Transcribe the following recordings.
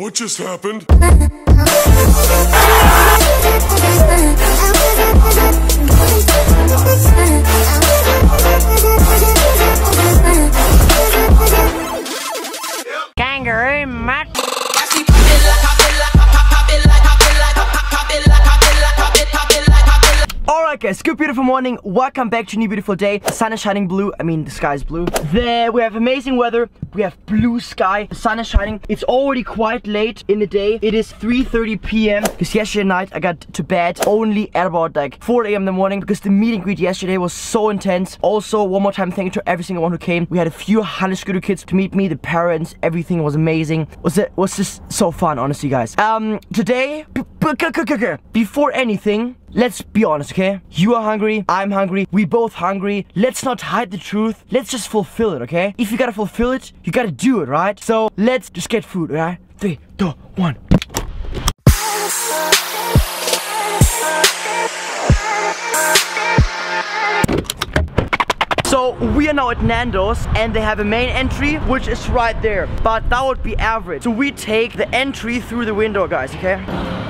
What just happened? Kangaroo mutt. Alright guys, good beautiful morning. Welcome back to a new beautiful day. Sun is shining blue. I mean, the sky is blue. There, we have amazing weather. We have blue sky. The sun is shining. It's already quite late in the day. It is 3.30 p.m. Because yesterday night I got to bed only at about like 4 a.m. in the morning because the meet and greet yesterday was so intense. Also, one more time, thank you to every single one who came. We had a few hundred scooter kids to meet me, the parents, everything was amazing. Was it was just so fun, honestly, guys. Um, today, before anything, Let's be honest, okay? You are hungry, I'm hungry, we both hungry. Let's not hide the truth. Let's just fulfill it, okay? If you gotta fulfill it, you gotta do it, right? So let's just get food, alright? Three, two, one. So we are now at Nando's and they have a main entry which is right there. But that would be average. So we take the entry through the window, guys, okay?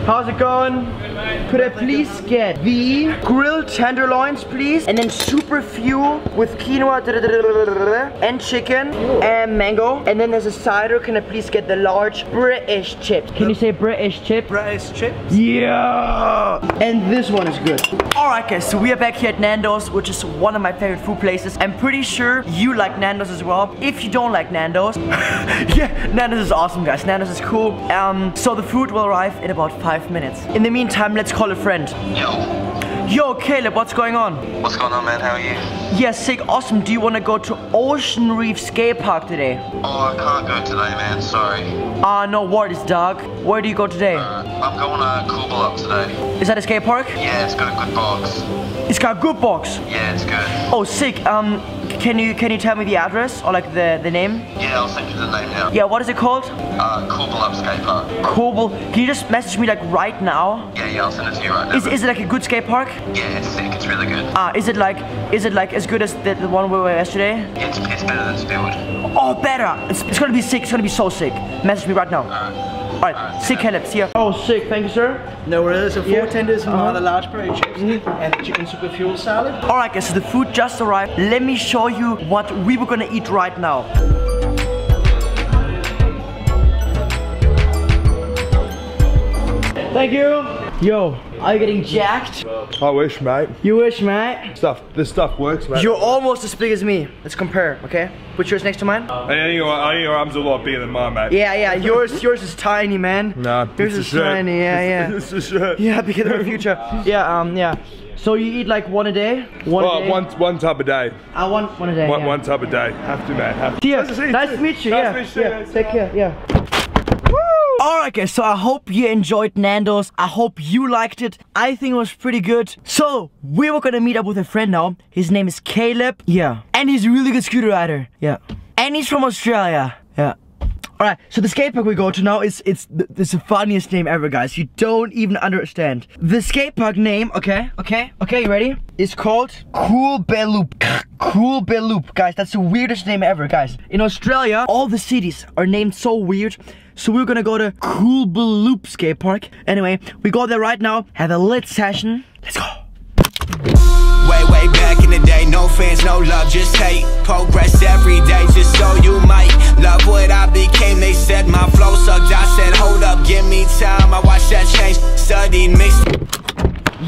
How's it going? Could I please get the grilled tenderloins, please? And then super few with quinoa and chicken and mango. And then there's a cider. Can I please get the large British chips? Can you say British chip? British chips. Yeah! And this one is good. Alright guys, so we are back here at Nando's, which is one of my favorite food places. I'm pretty sure you like Nando's as well. If you don't like Nando's, yeah, Nando's is awesome guys. Nando's is cool. Um, so the food will arrive in about five minutes. In the meantime, let's call a friend. Yo, Yo, Caleb, what's going on? what's going on, man? How are you? Yeah, sick, awesome. Do you want to go to Ocean Reef Skate Park today? Oh, I can't go today, man. Sorry. Ah, no worries, dog. Where do you go today? Uh, I'm going to Cool Up today. Is that a skate park? Yeah, it's got a good box. It's got a good box. Yeah, it's good. Oh, sick. Um, can you can you tell me the address or like the the name? Yeah, I'll send you the name now. Yeah, what is it called? Uh, Up Skate Park. Cool. Can you just message me like right now? Yeah, yeah, I'll send it to you right now. Is, is it like a good skate park? yeah, it's sick. It's really good. Ah, is it like is it like as good as the, the one we were yesterday? Yeah, it's piss better than Spilled. Oh, better. It's, it's gonna be sick. It's gonna be so sick. Message me right now. All right, sick, Caleb. See ya. Oh, sick. Thank you, sir. No worries. So four Yeah. tenders and Uh-huh. rather large potato chips and the chicken super fuel salad. All right, guys. So the food just arrived. Let me show you what we were gonna eat right now. Thank you. Yo, are you getting jacked? I wish, mate. You wish, mate. Stuff, this stuff works, mate. You're almost as big as me. Let's compare, okay? Put yours next to mine. Uh, I think your, I think your arms are a lot bigger than mine, mate. Yeah, yeah. Yours, yours is tiny, man. Nah, yours is tiny. Yeah, yeah. It's a shirt. Yeah, because of the future. Yeah, um, yeah. So you eat like one a day? One a day? one, one tub a day. Uh, I want one a day. One, yeah. one tub a day. Have to, man. Have to. See. Nice to see you Nice too. to meet you. Nice yeah. to meet you. yeah. Take care. Yeah. Alright guys, so I hope you enjoyed Nando's. I hope you liked it. I think it was pretty good. So, we were gonna meet up with a friend now. His name is Caleb. Yeah. And he's a really good scooter rider. Yeah. And he's from Australia. Yeah. Alright, so the skate park we go to now is it's th- it's the funniest name ever, guys. You don't even understand. The skate park name, okay, okay, okay, you ready? It's called Cool Bear Loop. Cool Bear Loop, guys. That's the weirdest name ever, guys. In Australia, all the cities are named so weird. So we're gonna go to Cool Bear Loop skate park. Anyway, we go there right now. Have a lit session. Let's go. Way, way back in the day, no fans, no love, just hate. Progress every day, just so you might love what I became. They said my flow sucked, I said, hold up, give me time. I watched that change, studied, mixed.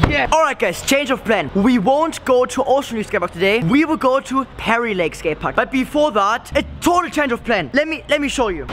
Yeah. Alright guys, change of plan. We won't go to Ocean Reef Skate Park today. We will go to Perry Lake Skate Park. But before that, a total change of plan. Let me let me show you.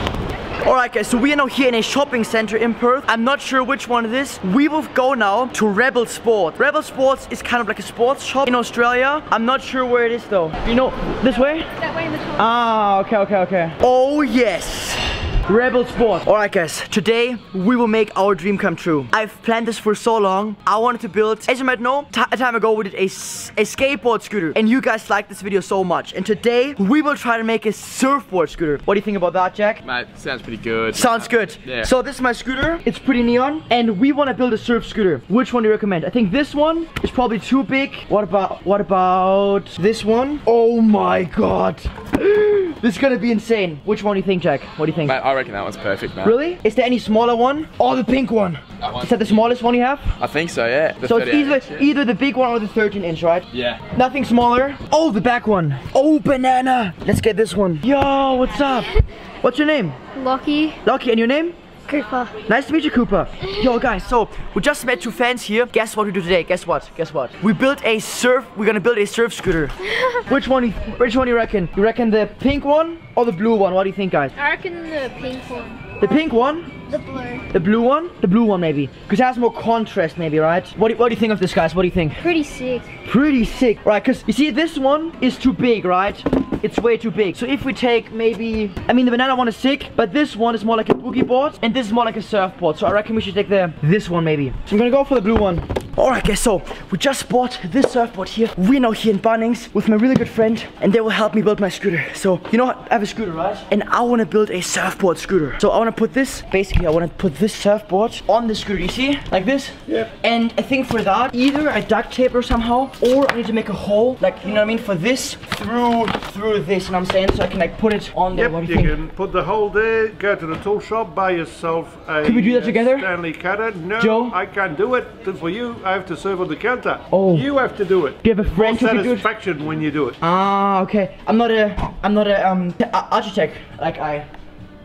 Alright guys, so we are now here in a shopping center in Perth. I'm not sure which one it is. We will go now to Rebel Sport. Rebel Sports is kind of like a sports shop in Australia. I'm not sure where it is though. You know, this way? That way in the top. Ah, okay, okay, okay. Oh yes. Rebel Sport. Alright guys, today we will make our dream come true. I've planned this for so long. I wanted to build, as you might know, a time ago we did a, a skateboard scooter. And you guys liked this video so much. And today we will try to make a surfboard scooter. What do you think about that, Jack? Mate, sounds pretty good. Sounds good. Yeah. So this is my scooter. It's pretty neon, and we want to build a surf scooter. Which one do you recommend? I think this one is probably too big. What about what about this one? Oh my god. This is gonna be insane. Which one do you think, Jack? What do you think? Mate, I reckon that one's perfect, man. Really? Is there any smaller one? Oh, the pink one. That one? Is that the smallest one you have? I think so, yeah. The So it's either inch, yeah. either the big one or the 13 inch, right? Yeah. Nothing smaller. Oh, the back one. Oh, banana. Let's get this one. Yo, what's up? What's your name? Lucky Lucky, and your name? Cooper. Nice to meet you, Cooper. Yo, guys, so we just met two fans here. Guess what we do today? Guess what? Guess what? We built a surf. We're gonna build a surf scooter. which one? Which one you reckon? You reckon the pink one or the blue one? What do you think, guys? I reckon the pink one. The pink one? The blue. The blue one? The blue one, maybe. Because it has more contrast, maybe, right? What do, what do you think of this, guys? What do you think? Pretty sick. Pretty sick, right? Because you see, this one is too big, right? It's way too big. So if we take maybe, I mean, the banana one is sick, but this one is more like a boogie board, and this is more like a surfboard. So I reckon we should take the this one maybe. So I'm gonna go for the blue one. Alright guys, so we just bought this surfboard here. We're now here in Bunnings with my really good friend and they will help me build my scooter. So, you know, I have a scooter, right? And I want to build a surfboard scooter. So I want to put this, basically I want to put this surfboard on the scooter, you see? Like this? Yep. And I think for that, either I duct tape or somehow, or I need to make a hole, like, you know what I mean, for this through through this, you know what I'm saying? So I can like put it on there. Yep, what do you you think? can put the hole there, go to the tool shop, buy yourself a Can we do that uh, together? Stanley cutter. No, Joe? I can't do it. For you, I have to serve on the counter. Oh. You have to do it. Do you have a friend who More can do it? satisfaction when you do it. Ah, okay. I'm not a, I'm not a um architect like I.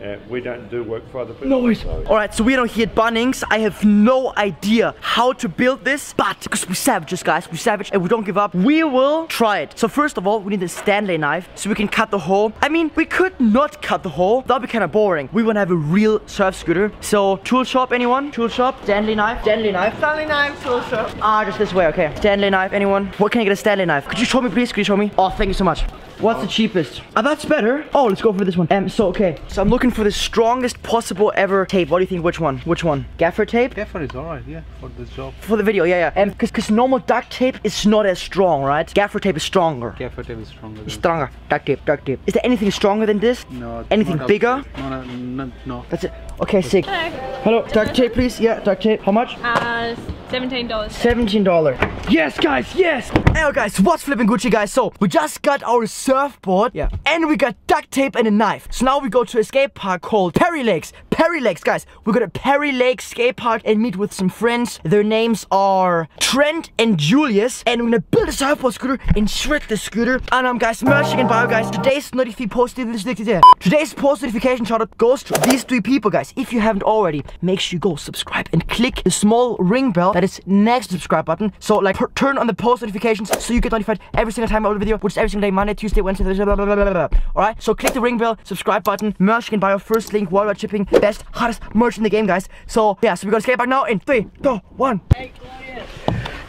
Yeah, we don't do work for other people. No worries. Sorry. All right, so we're now here at Bunnings. I have no idea how to build this, but because we're savages, guys, we're savage and we don't give up, we will try it. So first of all, we need a Stanley knife so we can cut the hole. I mean, we could not cut the hole. That'd be kind of boring. We want to have a real surf scooter. So tool shop, anyone? Tool shop, Stanley knife, Stanley knife. Stanley knife, tool shop. Ah, just this way, okay. Stanley knife, anyone? Where can I get a Stanley knife? Could you show me, please? Could you show me? Oh, thank you so much. What's the cheapest? Ah, that's better. Oh, let's go for this one. Um, so okay. So I'm looking for the strongest possible ever tape. What do you think? Which one? Which one? Gaffer tape? Gaffer is alright, yeah, for the job. For the video, yeah, yeah. Um, cause, cause normal duct tape is not as strong, right? Gaffer tape is stronger. Gaffer tape is stronger. Than Stronger. Duct tape, duct tape. Is there anything stronger than this? no. Anything not bigger? No, no, no, no. That's it. Okay, sick. Hello. Duct tape, please. Yeah, duct tape. How much? Uh, $17. $17. Yes, guys, yes! Hey, guys, what's flipping Gucci, guys? So, we just got our surfboard, yeah, and we got duct tape and a knife. So now we go to a skate park called Perry Lakes. Perry Lakes, guys. We go to Perry Lakes skate park and meet with some friends. Their names are Trent and Julius, and we're gonna build a surfboard scooter and shred the scooter. And um, guys, merching and bio, guys. Today's notification post Today's post notification shout out goes to these three people, guys. If you haven't already, make sure you go subscribe and click the small ring bell that is next to the subscribe button. So like turn on the post notifications so you get notified every single time I upload a video, which is every single day, Monday, Tuesday, Wednesday, Thursday, blah blah blah blah blah. Alright, so click the ring bell, subscribe button, merch can buy bio, first link, worldwide shipping, best, hottest merch in the game, guys. So yeah, so we're gonna skate back now in three, two, one.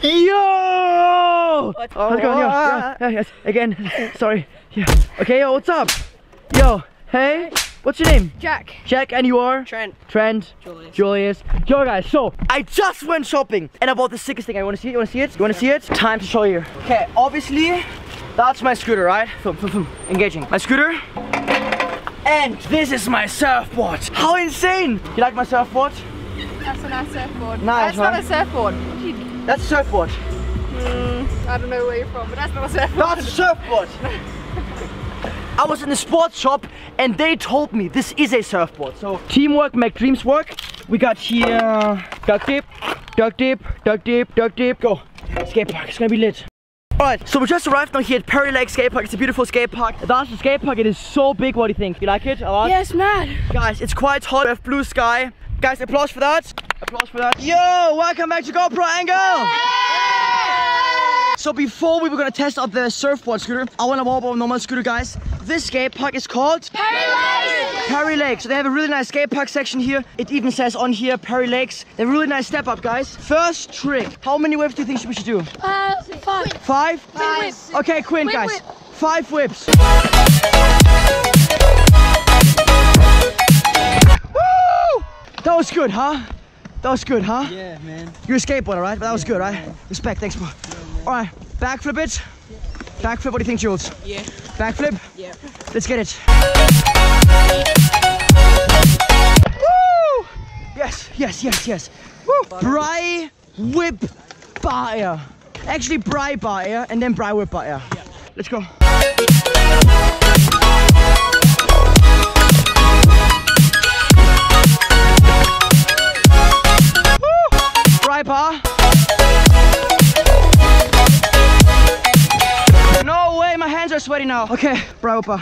Yo! Oh, how's it going? Yo, yeah, yeah, yes. Again, sorry. Yeah. Okay, yo, what's up? Yo, hey, what's your name? Jack. Jack, and you are? Trent. Trent. Julius. Julius. Yo, guys, so I just went shopping and I bought the sickest thing. I want to see it. You want to see it? You want to see it? Time to show you. Okay, obviously, that's my scooter, right? Engaging. My scooter. And this is my surfboard. How insane! You like my surfboard? That's a nice surfboard. Nice, That's not a surfboard. That's a surfboard. Hmm, I don't know where you're from, but that's not a surfboard. That's a surfboard. I was in the sports shop and they told me this is a surfboard. So teamwork make dreams work. We got here duct tape, duct tape, duct tape, duct tape. Go. Skate park. It's gonna be lit. Alright, so we just arrived now here at Perry Lake Skate Park. It's a beautiful skate park. That's the skate park. It is so big. What do you think? You like it a lot? Yes, mad. Guys, it's quite hot. We have blue sky. Guys, applause for that. Applause for that. Yo, welcome back to GoPro Angle. So before we were gonna test out the surfboard scooter, I wanna walk on a normal scooter, guys. This skate park is called Perry Lakes. Perry Lakes. So they have a really nice skate park section here. It even says on here Perry Lakes. They have a really nice step up, guys. First trick. How many whips do you think we should do? Uh, five. Five? Five. Okay, Quint, Whip, guys. whip. Five whips. Woo! That was good, huh? That was good, huh? Yeah, man. You're a skateboarder, right? But that was good, right? Respect, thanks, bro. All right, backflip it. Backflip, what do you think, Jules? Yeah. Backflip? Yeah. Let's get it. Woo! Yes, yes, yes, yes. Woo! Bri whip bar. Actually, bri bar and then bri whip bar. Yeah. Let's go. Woo! Bri bar. Are sweaty now. Okay, bra upper.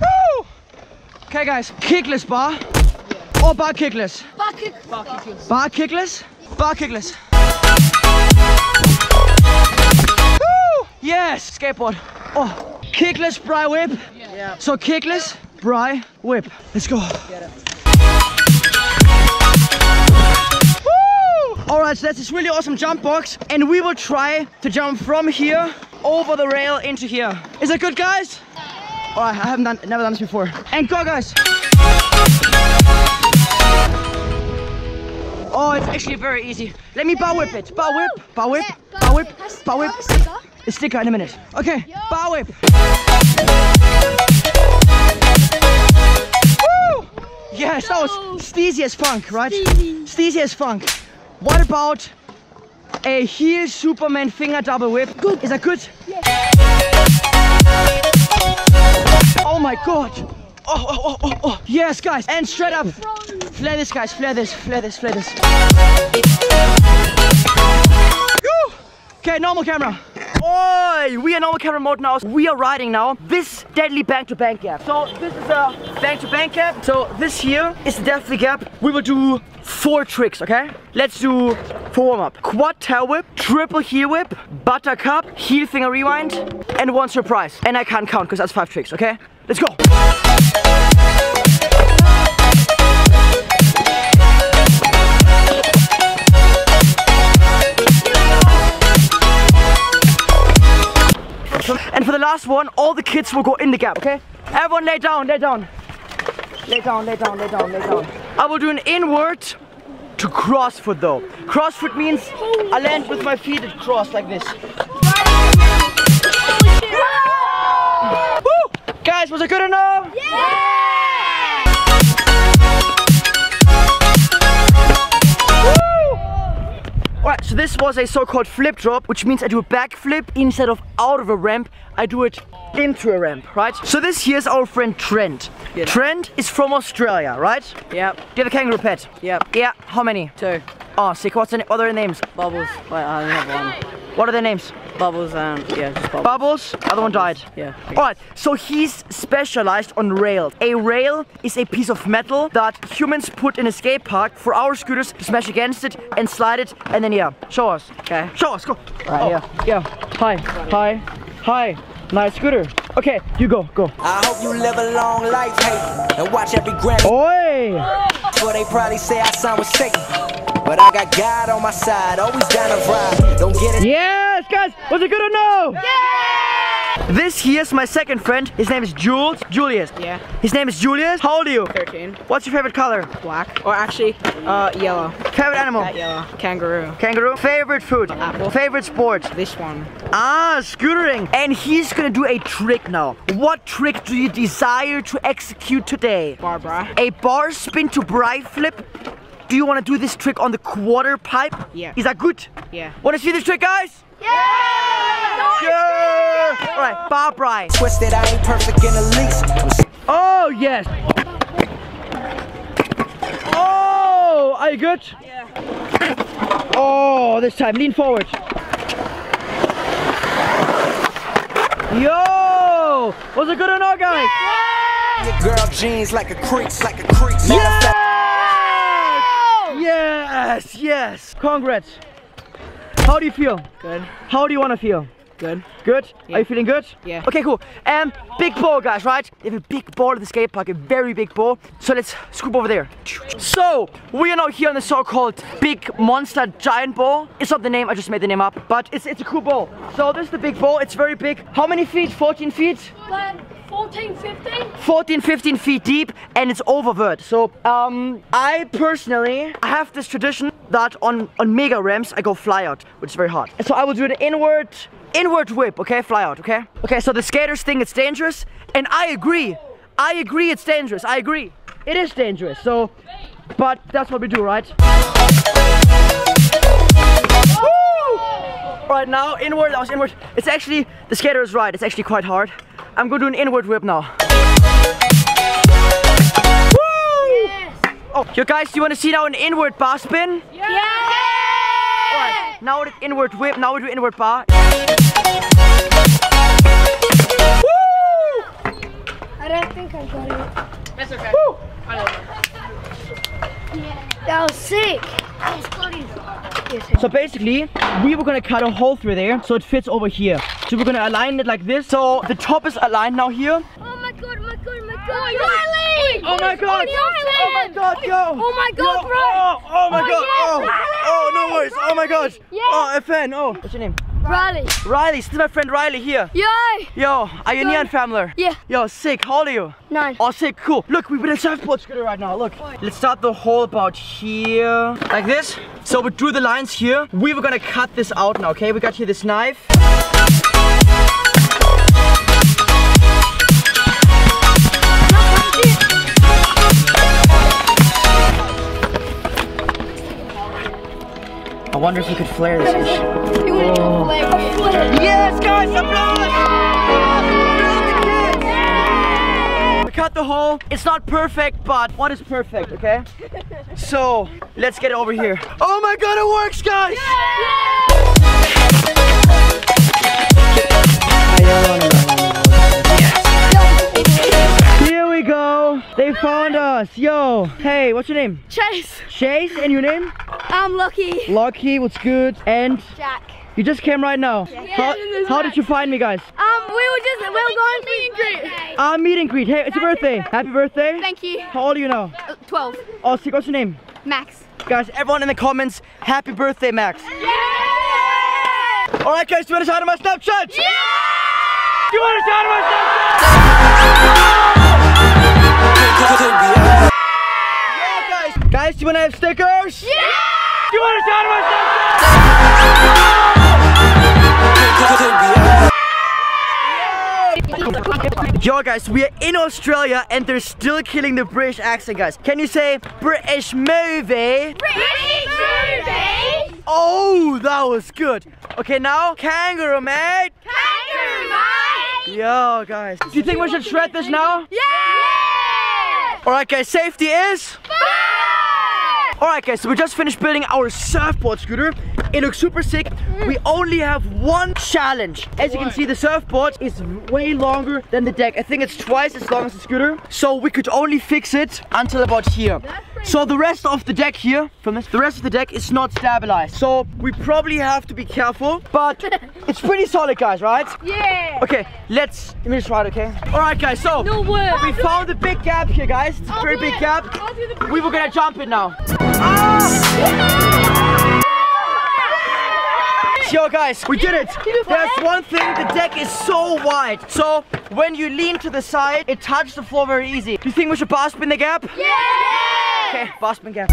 Woo! Okay, guys, kickless bar or bar kickless? Bar kick. Bar kick. Bar kickless? Bar kickless. Woo! Yes, skateboard. Oh, kickless bri whip. Yeah. So kickless bri whip. Let's go. All right, so that's this really awesome jump box, and we will try to jump from here over the rail into here. Is that good, guys? All right, I haven't done, never done this before. And go, guys. Oh, it's actually very easy. Let me bar whip it. Bar whip, bar whip, bar whip, bar whip. A sticker in a minute. Okay, bar whip. Woo! Yes, that was steezy as funk, right? Steezy as funk. What about a heel Superman finger double whip? Good. Is that good? Yes. Oh my god. Oh, oh, oh, oh, oh. Yes, guys. And straight up. Flare this, guys. Flare this, flare this, flare this. Okay, normal camera. Oi! We are normal camera mode now. We are riding now this deadly bank to bank gap. So this is a bank to bank gap. So this here is the deadly gap. We will do four tricks, okay? Let's do for warm up. Quad tail whip, triple heel whip, buttercup, heel finger rewind, and one surprise. And I can't count because that's five tricks, okay? Let's go. Last one, all the kids will go in the gap, okay? Everyone lay down, lay down. Lay down, lay down, lay down, lay down. I will do an inward to cross foot though. Cross foot means I land with my feet at cross like this. Woo! Guys, was it good enough? Yeah! Alright, so this was a so-called flip drop, which means I do a backflip instead of out of a ramp, I do it into a ramp, right? So this here's our friend Trent. Trent is from Australia, right? Yep. Do you have a kangaroo pet? Yep. Yeah, how many? Two. Oh, sick. What's the, what are their names? Bubbles. Wait, I only have one. What are their names? Bubbles and yeah, just bubbles. Bubbles, other one died. Yeah. Alright, so he's specialized on rails. A rail is a piece of metal that humans put in a skate park for our scooters to smash against it and slide it and then yeah, show us. Okay. Show us, go. Right, oh. yeah. Yeah. Hi. Hi. Hi. Nice scooter. Okay, you go, go. I hope you live a long life, hey, and watch every Grammy. Oi! So they probably say I sound with Satan. But I got God on my side, always down to ride. Don't get it. Yes, guys, was it good or no? Yeah! This here's my second friend. His name is Jules. Julius. Yeah. His name is Julius. How old are you? 13. What's your favorite color? Black. Or actually, uh, yellow. Favorite animal? That yellow. Kangaroo. Kangaroo. Favorite food? Apple. Favorite sport? This one. Ah, scootering. And he's gonna do a trick now. What trick do you desire to execute today? Barbara. A bar spin to bri flip. Do you want to do this trick on the quarter pipe? Yeah. Is that good? Yeah. Want to see this trick, guys? Yeah! Yeah! All right, bar bri. Twisted, I ain't perfect in the least. Oh, yes. Oh, are you good? Yeah. Oh, this time, lean forward. Yo! Was it good or not, guys? Your girl jeans like a crease, like a crease. Yes! Yes, yes. Congrats. How do you feel? Good. How do you want to feel? Good. Good? Are you feeling good? Yeah. Okay, cool. Um, big ball, guys, right? They have a big ball at the skate park, a very big ball. So let's scoop over there. So, we are now here on the so-called big monster giant ball. It's not the name, I just made the name up, but it's, it's a cool ball. So this is the big ball, it's very big. How many feet? 14 feet? 14, 15? 14, 15 feet deep and it's oververt. So um, I personally I have this tradition that on, on mega ramps I go fly out, which is very hard. So I will do the inward, inward whip, okay? Fly out, okay? Okay, so the skaters think it's dangerous and I agree. I agree it's dangerous, I agree. It is dangerous, so, but that's what we do, right? Woo! Right now, inward, that was inward. It's actually, the skater is right, it's actually quite hard. I'm gonna do an inward whip now. Oh, you guys, do you want to see now an inward bar spin? Yeah! Alright. Now it's inward whip. Now we do inward bar. Woo! I don't think I got it. That's okay. That was sick. So basically, we were gonna cut a hole through there so it fits over here. So we're gonna align it like this. So the top is aligned now here. Oh my god, oh my god, oh my god. Riley! Oh Oh my god! Oh my god, yo! Oh my god, bro! Oh, oh my Oh, god! Oh, oh, no worries! Oh my god! Yeah. Oh, FN! Oh, what's your name? Riley. Riley. This is my friend Riley here. Yo! Yo, are you a Neon family? Yeah. Yo, sick. How old are you? Nine. Oh, sick. Cool. Look, we're with a surfboard scooter right now. Look. Let's start the hole about here. Like this. So we drew the lines here. We were gonna cut this out now, okay? We got here this knife. I wonder if we could flare this. Oh. Yes, guys, applause! We cut the hole. It's not perfect, but what is perfect, okay? So, let's get it over here. Oh my god, it works, guys! Here They found us. Yo. Hey, what's your name? Chase. Chase, and your name? I'm lucky. Lucky, what's good? And Jack. you just came right now. How, how did you find me, guys? Um, we were just, we were going to meet and greet. Ah, meet and greet. Hey, it's your birthday. Happy birthday. Thank you. How old are you now? Uh, 12. Oh, sick. What's your name? Max. Guys, everyone in the comments, happy birthday, Max. Yeah! All right, guys, do you want to shout out my Snapchat? Yeah! Do you want to shout out my Snapchat? Yo guys, we are in Australia and they're still killing the British accent guys. Can you say British movie? British movie! Oh, that was good. Okay, now kangaroo mate. Kangaroo mate! Yo guys, do you think we should shred this now? Yeah! All right guys, safety is. All right guys, so we just finished building our surfboard scooter. It looks super sick. We only have one challenge. As you can see, the surfboard is way longer than the deck. I think it's twice as long as the scooter. So we could only fix it until about here. So the rest of the deck here, from this, the rest of the deck is not stabilized. So we probably have to be careful, but it's pretty solid guys, right? Yeah! Okay, let's, let me just try it, okay? All right guys, so No way. we found a big gap here guys. It's a very big gap. I'll do the- We were gonna jump it now. Yo guys, we did it. There's one thing, the deck is so wide. So when you lean to the side, it touches the floor very easy. Do you think we should bar spin the gap? Yeah! Okay, bar spin gap.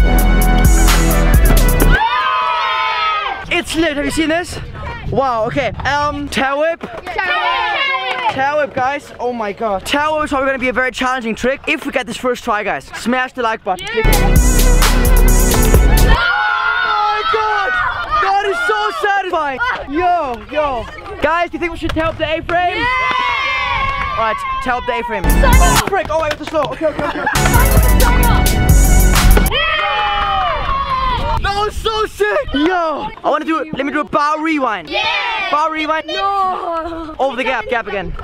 It's lit, have you seen this? Wow, okay. Um, tail whip. Tail whip, Tail whip, guys. Oh my god. Tail whip is probably gonna be a very challenging trick if we get this first try, guys. Smash the like button. Click Oh my god! That is so satisfying! Yo, yo. Guys, do you think we should tail up the A-frame? Yeah! Alright, tail up the A-frame. Frick! Oh, I have to slow. Okay, okay, okay. That was so sick! Yo! I wanna do it. Let me do a bar rewind. Yeah! Bar rewind. No! Over the gap, gap again.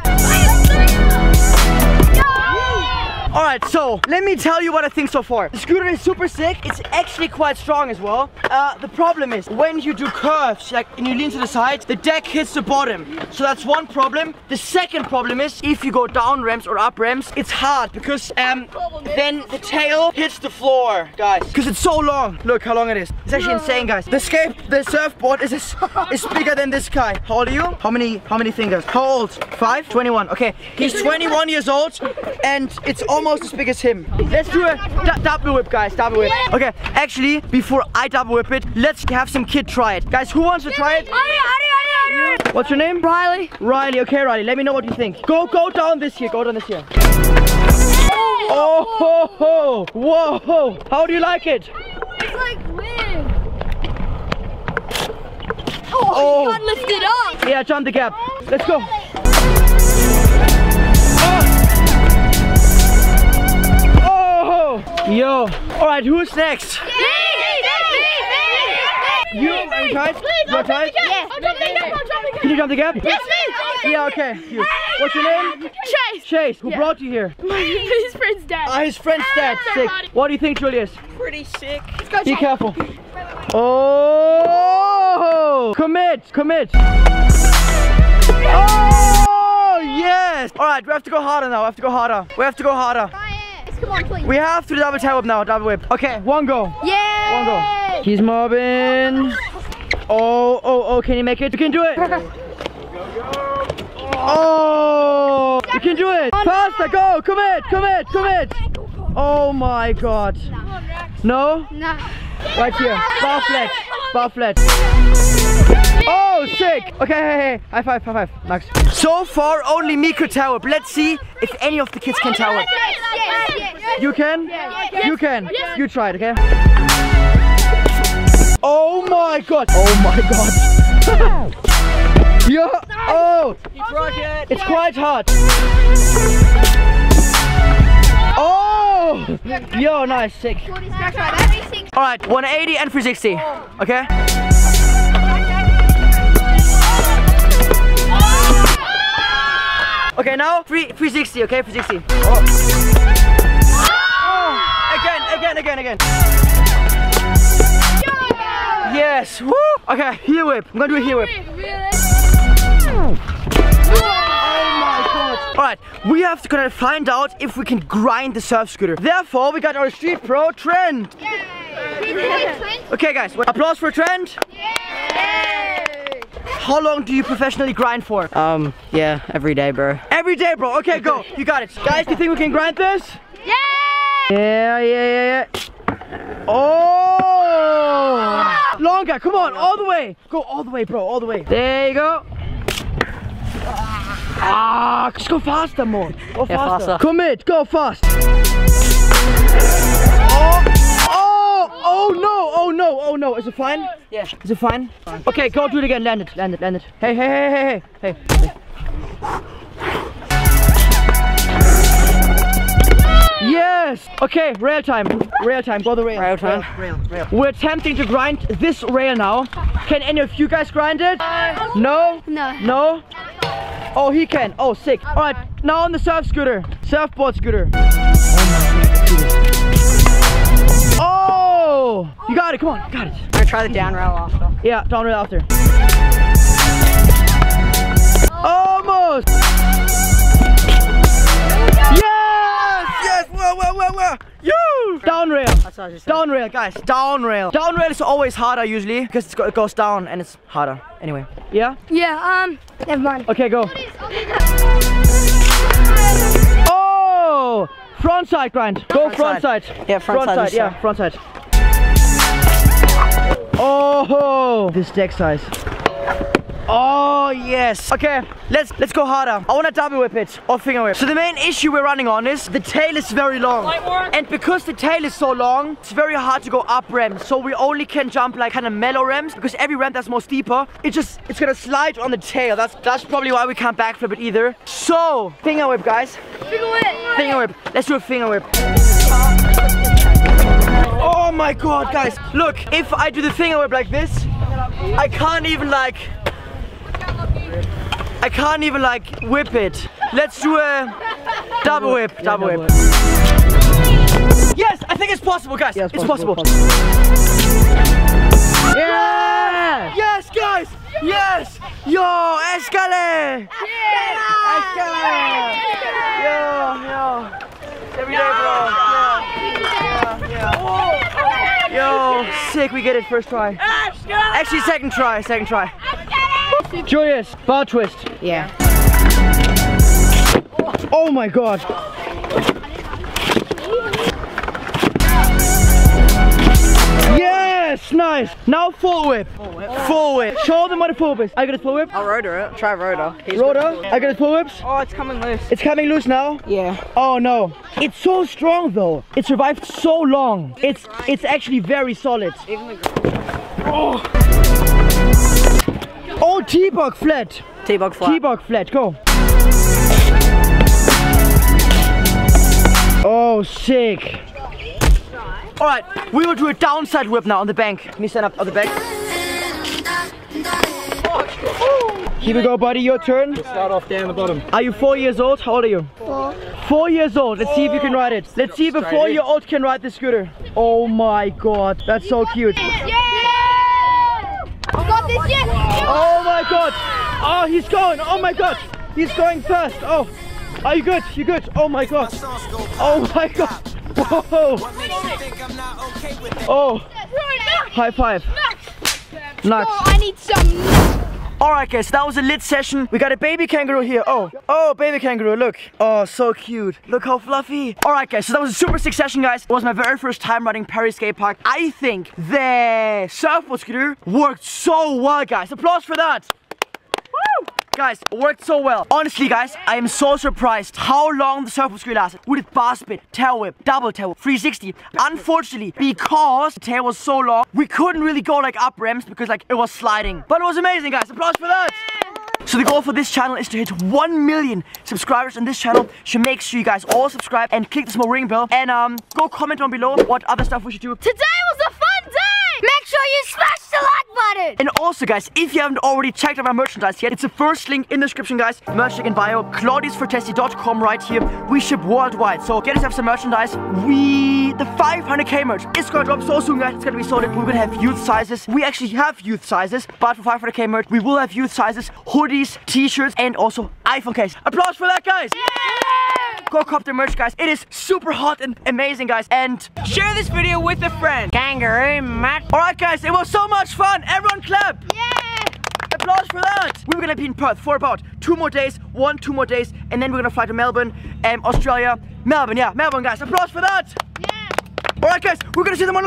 All right, so let me tell you what I think so far. The scooter is super sick. It's actually quite strong as well. Uh, the problem is when you do curves, like and you lean to the side, the deck hits the bottom. So that's one problem. The second problem is if you go down ramps or up ramps, it's hard because um then the tail hits the floor, guys. Because it's so long. Look how long it is. It's actually insane, guys. The skate, the surfboard is is, is bigger than this guy. How old are you? How many how many fingers? How old? Five? 21. Okay, he's 21 years old, and it's almost as big as him. Let's do a double whip, guys. Double whip. Okay, actually, before I double whip it, let's have some kid try it. Guys, who wants to try it? What's your name? Riley. Riley. Okay, Riley. Let me know what you think. Go, go down this here. Go down this here. Oh, ho, ho. whoa! How do you like it? It's like wind. Oh. Oh, you can't lift it up. Yeah, jump the gap. Let's go. Yo. All right, who's next? You, are you tight? You are tight? Yeah. I'll jump the gap. I'll jump the Can you jump the gap? Yes, please. Yeah, okay. You. What's your name? Chase. Chase. Who brought you here? His friend's dad. Ah, his friend's dad. Sick. What do you think, Julius? Pretty sick. Be careful. Oh! Commit! Commit! Oh! Yes! Alright, we have to go harder now. We have to go harder. We have to go harder. Come on, please. We have to double tap whip now. Double whip. Okay, one go. Yeah. One go. He's mobbing. Oh, oh, oh, can you make it? You can do it. go, go. Oh! You can do it. Faster, go. Commit, commit, commit. Oh my god. No? Nah. Right here. Bar flat. Bar flat. Oh, sick. Okay, hey, hey. High five, high five. Max. So far, only me could tower. But let's see if any of the kids can tower. Yes, yes, yes. You can? You can. You try it, okay? Oh my god. Oh my god. yeah. Oh. It's quite hard. Oh. Yo, nice. Sick. All right, 180 and 360. Okay. Okay, now three, 360. Okay, 360. Oh. Oh. Again, again, again, again. Yes. Woo. Okay, heel whip. I'm gonna do a heel whip. Oh my god. Alright, we have to gonna find out if we can grind the surf scooter. Therefore, we got our street pro Trent. Okay guys, applause for Trent. How long do you professionally grind for? Um, yeah, every day, bro. Every day, bro. Okay, go. You got it. Guys, do you think we can grind this? Yeah. Yeah, yeah, yeah, yeah. Oh! Longer, come on, all the way. Go all the way, bro, all the way. There you go. Ah, just go faster, more. Go Yeah, faster. faster. Commit, go fast. Oh, oh, no, oh no, oh no. Is it fine? Yeah. Is it fine? Okay, go do it again. Land it, land it, land it. Hey, hey, hey, hey, hey, hey. Yes! Okay, rail time. Rail time. Go the rail. Rail time. Rail, rail. We're attempting to grind this rail now. Can any of you guys grind it? No? No. No? Oh, he can. Oh, sick. All right, now on the surf scooter. Surfboard scooter. Oh! You got it. Come on. Got it. I'm gonna try the down rail after. Yeah, down rail after. Almost! Yes! Yes! Whoa, whoa, whoa, whoa! You! Down rail. That's what I just said. Down rail, guys. Down rail. Down rail is always harder usually because it goes down and it's harder. Anyway. Yeah? Yeah. Um. Never mind. Okay, go. Oh! Front side grind. Go front, Front side. side. Yeah, front side this Yeah, front side. Oh! This deck size. Oh yes. Okay, let's let's go harder. I want to double whip it or finger whip. So the main issue we're running on is the tail is very long, and because the tail is so long, it's very hard to go up ramps. So we only can jump like kind of mellow ramps because every ramp that's more steeper, it just it's gonna slide on the tail. That's that's probably why we can't backflip it either. So finger whip, guys. Finger whip. Let's do a finger whip. Oh my god, guys. Look, if I do the finger whip like this, I can't even like I can't even like whip it. Let's do a double whip, double whip. Yes, I think it's possible, guys. Yeah, it's possible. Yeah! Yes, guys! Yes! Yo, escale! Escale! Yo, yo. Every day, bro. Yeah, yeah, yeah. Yo, sick, we get it first try. Actually, second try, second try. Julius, bar twist. Yeah. Oh, oh my god. Yes, nice. Now full whip. Full whip. Full whip. Show them what a full whip is. I got a full whip. I'll rotor it. Try rotor. He's Rhoda, I got a full whips. Oh, it's coming loose. It's coming loose now. Yeah. Oh no. It's so strong though. It survived so long. It's it's actually very solid. Even the Oh, T-bug flat. T-bug flat. T-bug flat, go. Oh, sick. All right, we will do a downside whip now on the bank. Can you stand up on the bank? Here we go, buddy. Your turn. Start off down the bottom. Are you four years old? How old are you? Four. Four years old. Let's see if you can ride it. Let's see if a four-year-old can ride the scooter. Oh my god, that's so cute. Yeah! This, yeah! Oh my god. Oh, he's going. Oh my god. He's going fast. Oh. Are you good? You good? Oh my god. Oh my god. Whoa. Oh. High five. Nuts. Oh, I need some. Alright guys, that was a lit session. We got a baby kangaroo here. Oh, oh, baby kangaroo, look. Oh, so cute. Look how fluffy. Alright guys, so that was a super sick session guys. It was my very first time riding Paris Skate Park. I think the surfboard scooter worked so well guys. Applause for that. Guys, it worked so well. Honestly, guys, I am so surprised how long the surfboard scooter lasted. We did bar spin, tail whip, double tail whip, 360. Unfortunately, because the tail was so long, we couldn't really go like up ramps because like it was sliding. But it was amazing, guys. Applause for that. So the goal for this channel is to hit 1 million subscribers on this channel. So make sure you guys all subscribe and click the small ring bell. And um, go comment down below what other stuff we should do. Today was a fun sure you smash the like button! And also guys, if you haven't already checked out my merchandise yet, it's the first link in the description guys. Merch link in bio, claudiusvertesi.com right here. We ship worldwide, so get yourself some merchandise. We, the 500k merch is gonna drop so soon guys, it's gonna be sorted. We're gonna have youth sizes. We actually have youth sizes, but for 500k merch, we will have youth sizes, hoodies, t-shirts, and also iPhone case. Applause for that guys! Go Quadcopter merch, guys. It is super hot and amazing, guys. And share this video with a friend. Kangaroo Matt. All right, guys, it was so much fun. Everyone clap. Yeah. Applause for that. We're gonna be in Perth for about two more days, one, two more days, and then we're gonna fly to Melbourne, um, Australia. Melbourne, yeah, Melbourne, guys. Applause for that. Yeah. All right, guys, we're gonna see them on.